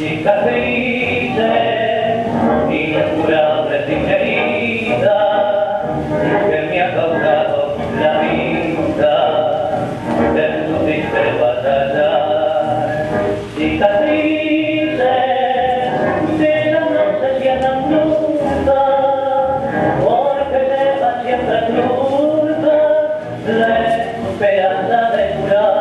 Chicas felices y que me ha la vida de tu triste batalla. Chicas la noche se llenan nunca porque lleva siempre nunca la esperanza de curar.